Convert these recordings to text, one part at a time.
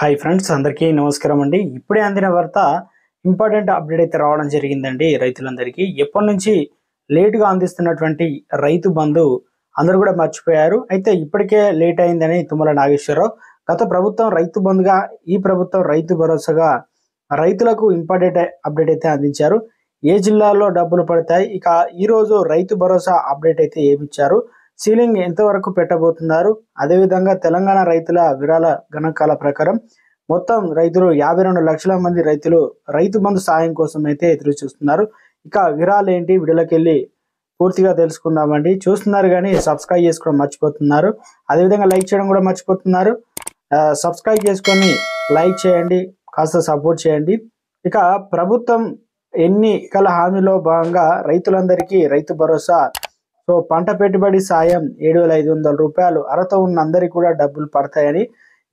Hi friends అందరికీ నమస్కారం అండి. ఇప్పుడే అందిన వార్త ఇంపార్టెంట్ అప్డేట్ అయితే రావడం జరిగిందండి రైతులందరికీ. ఎప్పటి నుంచి లేటుగా అందిస్తున్నటువంటి రైతు బంధు అందరూ కూడా మర్చిపోయారు. అయితే ఇప్పటికే లేట్ అయిందని తుమ్మల నాగేశ్వరరావు గత ప్రభుత్వం రైతు బంధుగా ఈ ప్రభుత్వం రైతు భరోసాగా రైతులకు ఇంపార్టెంట్ అప్డేట్ అయితే అందించారు. ఏ జిల్లాలో డబ్బులు పడతాయి? ఇక ఈ రోజు రైతు భరోసా అప్డేట్ అయితే ఏమిచ్చారు? సీలింగ్ ఎంతవరకు పెట్టబోతున్నారు? అదేవిధంగా తెలంగాణ రైతుల విరాళ గణకాల ప్రకారం మొత్తం రైతులు యాభై రెండు లక్షల మంది రైతులు రైతు బంధు సాయం కోసం అయితే ఎదురు చూస్తున్నారు ఇక విరాలు ఏంటి విడుదలకెళ్ళి పూర్తిగా తెలుసుకుందామండి. చూస్తున్నారు కానీ సబ్స్క్రైబ్ చేసుకోవడం మర్చిపోతున్నారు. అదేవిధంగా లైక్ చేయడం కూడా మర్చిపోతున్నారు. ఆ, సబ్స్క్రైబ్ చేసుకొని లైక్ చేయండి కాస్త సపోర్ట్ చేయండి. ఇక ప్రభుత్వం ఎన్నికల హామీలో భాగంగా రైతులందరికీ రైతు భరోసా సో పంట పెట్టుబడి సాయం ఏడు వేల ఐదు వందల రూపాయలు. అర్హత ఉన్న అందరికీ కూడా డబ్బులు పడతాయని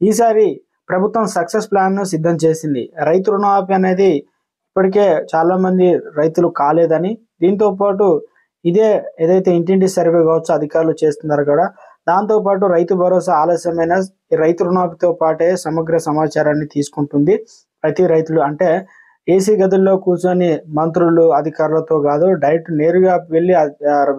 ఈసారి ప్రభుత్వం సక్సెస్ ప్లాన్ను సిద్ధం చేసింది. రైతు రుణమాఫీ అనేది ఇప్పటికే చాలా మంది రైతులు కాలేదని దీంతో పాటు ఇదే ఏదైతే ఇంటింటి సర్వే కావచ్చు అధికారులు చేస్తున్నారు కూడా దాంతో పాటు రైతు భరోసా ఆలస్యమైన రైతు రుణమాఫీతో పాటే సమగ్ర సమాచారాన్ని తీసుకుంటుంది ప్రతి రైతులు. అంటే ఏసీ గదుల్లో కూర్చొని మంత్రులు అధికారులతో కాదు డైరెక్ట్ నేరుగా వెళ్ళి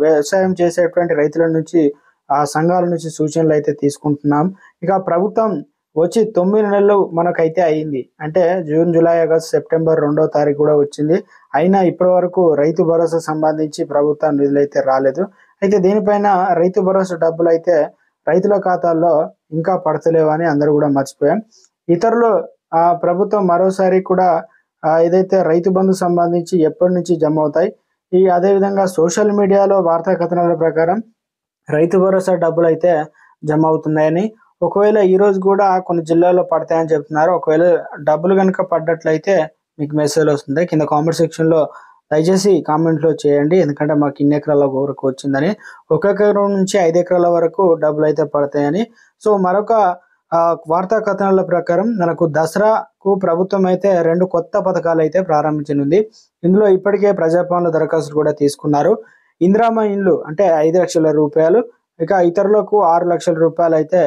వ్యవసాయం చేసేటువంటి రైతుల నుంచి ఆ సంఘాల నుంచి సూచనలు అయితే తీసుకుంటున్నాం. ఇక ప్రభుత్వం వచ్చి తొమ్మిది నెలలు మనకైతే అయింది. అంటే జూన్ జూలై ఆగస్ట్ సెప్టెంబర్ రెండో తారీఖు కూడా వచ్చింది. అయినా ఇప్పటి వరకు రైతు భరోసా సంబంధించి ప్రభుత్వం నిధులు అయితే రాలేదు. అయితే దీనిపైన రైతు భరోసా డబ్బులు అయితే రైతుల ఖాతాల్లో ఇంకా పడతలేవని అందరూ కూడా మర్చిపోయాం. ఇతరులు ఆ ప్రభుత్వం మరోసారి కూడా ఏదైతే రైతు బంధు సంబంధించి ఎప్పటి నుంచి జమ అవుతాయి ఈ అదేవిధంగా సోషల్ మీడియాలో వార్తా కథనాల ప్రకారం రైతు భరోసా డబ్బులు అయితే జమ అవుతున్నాయని ఒకవేళ ఈ రోజు కూడా కొన్ని జిల్లాల్లో పడతాయని చెప్తున్నారు. ఒకవేళ డబ్బులు కనుక పడ్డట్లయితే మీకు మెసేజ్ వస్తుంది. కింద కామెంట్ సెక్షన్లో దయచేసి కామెంట్లో చేయండి. ఎందుకంటే మాకు ఇన్ని ఎకరాల వరకు వచ్చిందని. ఒక ఎకరం నుంచి ఐదు ఎకరాల వరకు డబ్బులు అయితే పడతాయని. సో మరొక వార్తా కథనాల ప్రకారం మనకు దసరాకు ప్రభుత్వం అయితే రెండు కొత్త పథకాలు అయితే ప్రారంభించనుంది. ఇందులో ఇప్పటికే ప్రజాపాలన దరఖాస్తులు కూడా తీసుకున్నారు. ఇందిరామ ఇండ్లు అంటే ఐదు లక్షల రూపాయలు ఇక ఇతరులకు ఆరు లక్షల రూపాయలు అయితే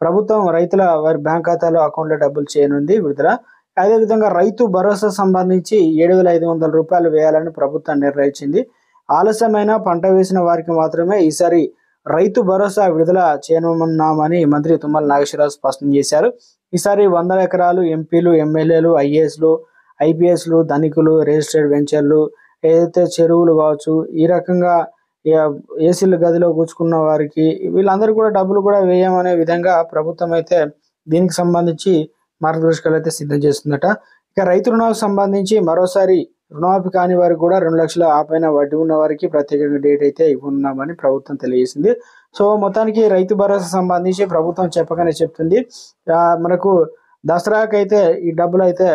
ప్రభుత్వం రైతుల వారి బ్యాంక్ ఖాతాలో అకౌంట్లో డబ్బులు చేయనుంది విడుదల. అదేవిధంగా రైతు భరోసా సంబంధించి ఏడు వేల ఐదు వందల రూపాయలు వేయాలని ప్రభుత్వం నిర్ణయించింది. ఆలస్యమైన పంట వేసిన వారికి మాత్రమే ఈసారి రైతు భరోసా విడుదల చేయనున్నామని మంత్రి తుమ్మల నాగేశ్వరరావు స్పష్టం చేశారు. ఈసారి వందల ఎకరాలు ఎంపీలు ఎమ్మెల్యేలు ఐఏఎస్లు ఐపీఎస్లు ధనికులు రిజిస్టర్డ్ వెంచర్లు ఏదైతే చెరువులు కావచ్చు ఈ రకంగా ఏసీల గదిలో కూర్చుకున్న వారికి వీళ్ళందరూ కూడా డబ్బులు కూడా వేయమనే విధంగా ప్రభుత్వం అయితే దీనికి సంబంధించి మార్గదర్శకాలు అయితే సిద్ధం చేస్తుందట. ఇక రైతు రుణాలకు సంబంధించి మరోసారి రుణమాఫీ కాని వారికి కూడా రెండు లక్షల ఆపైన వడ్డీ ఉన్న వారికి ప్రత్యేకంగా డేట్ అయితే ఇవ్వనున్నామని ప్రభుత్వం తెలియజేసింది. సో మొత్తానికి రైతు భరోసా సంబంధించి ప్రభుత్వం చెప్పగానే చెప్తుంది. మనకు దసరాకైతే అయితే ఈ డబ్బులు అయితే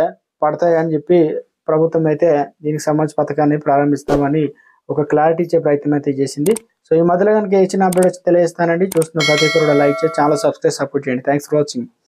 పడతాయని చెప్పి ప్రభుత్వం అయితే దీనికి సంబంధించి పథకాన్ని ప్రారంభిస్తామని ఒక క్లారిటీ ఇచ్చే ప్రయత్నం అయితే చేసింది. సో ఈ మధ్యలో కనుక ఇచ్చిన అప్డేట్స్ తెలియజేస్తానండి. చూస్తున్న ప్రతి ఒక్కరు కూడా లైక్ చేసి చాలా సబ్స్క్రైబ్ సపోర్ట్ చేయండి. Thanks for watching